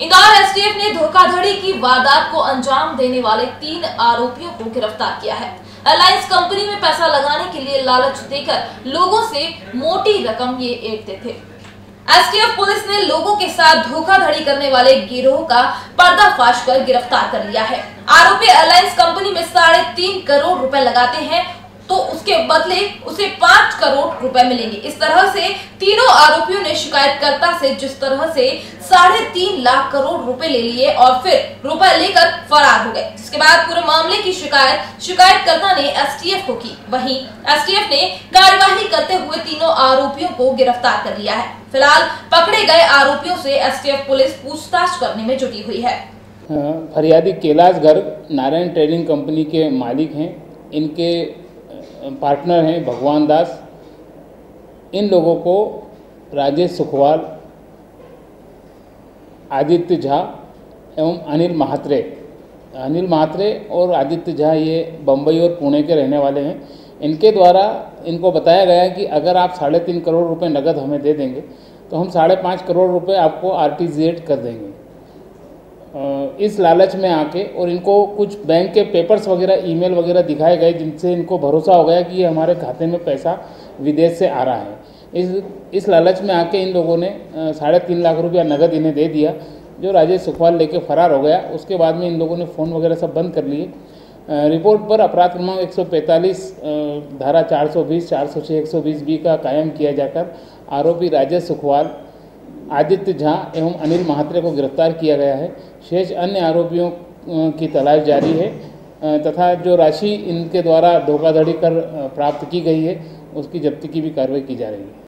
Indore STF ने धोखाधड़ी की वारदात को अंजाम देने वाले तीन आरोपियों को गिरफ़्तार किया है। अलायंस कंपनी में पैसा लगाने के लिए लालच देकर लोगों से मोटी रकम ये ऐंठते थे। एसटीएफ पुलिस ने लोगों के साथ धोखाधड़ी करने वाले गिरोह का पर्दाफाश कर गिरफ़्तार कर लिया है। आरोपी अलायंस कंपनी में साढ़े तीन करोड़ रुपए लगाते हैं उसके बदले उसे पाँच करोड़ रुपए मिलेंगे। इस तरह से तीनों आरोपियों ने शिकायतकर्ता से जिस तरह से साढ़े तीन लाख करोड़ रुपए ले लिए और फिर रुपए लेकर फरार हो गए। जिसके बाद पूरे मामले की शिकायत शिकायतकर्ता ने एसटीएफ को की। वहीं एसटीएफ ने कार्यवाही करते हुए तीनों आरोपियों को गिरफ़्तार कर लिया है। फ़िलहाल पकड़े गए आरोपियों से एसटीएफ पुलिस पूछताछ करने में जुटी हुई है, फरियादी कैलाश गर्ग, नारायण ट्रेडिंग कंपनी के मालिक हैं। इनके पार्टनर हैं भगवान दास। इन लोगों को राजेश सुखवाल, आदित्य झा एवं अनिल महात्रे। अनिल महात्रे और आदित्य झा ये बम्बई और पुणे के रहने वाले हैं। इनके द्वारा इनको बताया गया कि अगर आप साढ़े तीन करोड़ रुपए नगद हमें दे देंगे तो हम साढ़े पाँच करोड़ रुपए आपको आर कर देंगे। इस लालच में आके और इनको कुछ बैंक के पेपर्स वगैरह ईमेल वगैरह दिखाए गए जिनसे इनको भरोसा हो गया कि ये हमारे खाते में पैसा विदेश से आ रहा है। इस इस लालच में आके इन लोगों ने साढ़े तीन लाख रुपया नगद इन्हें दे दिया जो राजेश सुखवाल लेके फरार हो गया। उसके बाद में इन लोगों ने फ़ोन वगैरह सब बंद कर लिए। रिपोर्ट पर अपराध क्रमांक 145 धारा 420, 406, 120 बी का कायम किया जाकर आरोपी राजेश सुखवाल आदित्य झा एवं अनिल महात्रे को गिरफ़्तार किया गया है। शेष अन्य आरोपियों की तलाश जारी है। तथा जो राशि इनके द्वारा धोखाधड़ी कर प्राप्त की गई है, उसकी जब्ती की भी कार्रवाई की जा रही है।